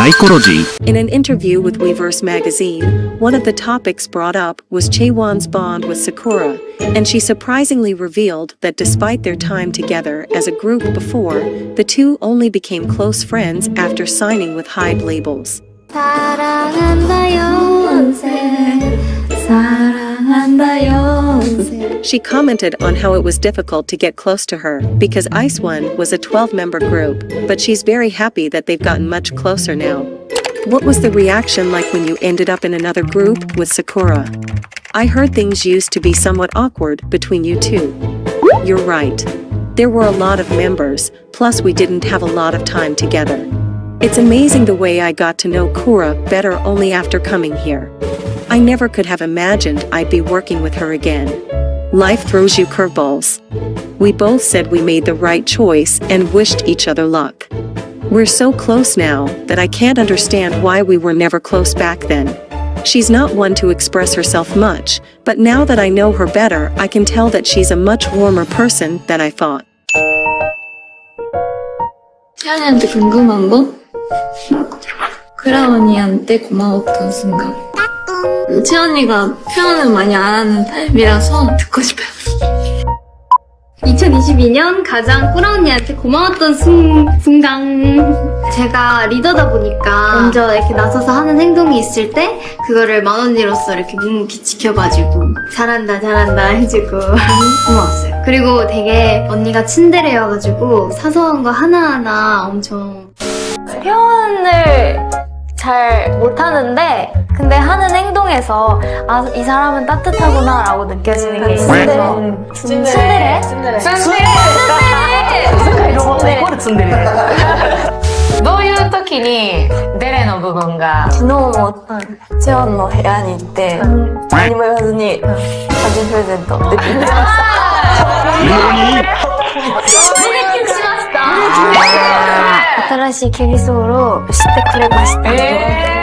Zaikology In an interview with Weverse magazine, one of the topics brought up was Chaewon's bond with Sakura, and she surprisingly revealed that despite their time together as a group before, the two only became close friends after signing with HYBE labels. She commented on how it was difficult to get close to her because IZ*ONE was a 12 member group, but she's very happy that they've gotten much closer now. What was the reaction like when you ended up in another group with Sakura? I heard things used to be somewhat awkward between you two. You're right. There were a lot of members, plus we didn't have a lot of time together. It's amazing the way I got to know Kura better only after coming here. I never could have imagined I'd be working with her again. Life throws you curveballs. We both said we made the right choice and wished each other luck. We're so close now that I can't understand why we were never close back then. She's not one to express herself much, but now that I know her better, I can tell that she's a much warmer person than I thought. 태연이한테 궁금한 거? 크라원이한테 고마웠던 순간 채연이가 표현을 많이 안 하는 타입이라서 듣고 싶어요. 2022년 가장 꾸라 언니한테 고마웠던 순, 순간. 제가 리더다 보니까 먼저 이렇게 나서서 하는 행동이 있을 때 그거를 만 언니로서 이렇게 묵묵히 지켜봐주고 잘한다 잘한다 해주고 고마웠어요. 그리고 되게 언니가 츤데레여가지고 사소한 거 하나하나 엄청 표현을 잘 못하는데 근데 하는 행동에서 아 이 사람은 따뜻하구나라고 느껴지는 게 있어서 츤데레? 츤데레? 츤데레! 怒るツンデレどういう時にデレの部分が昨日もチェオンの部屋に行って何も言わずに誕生日プレゼントって言ってました しいキャリソールを知ってくれました、えー。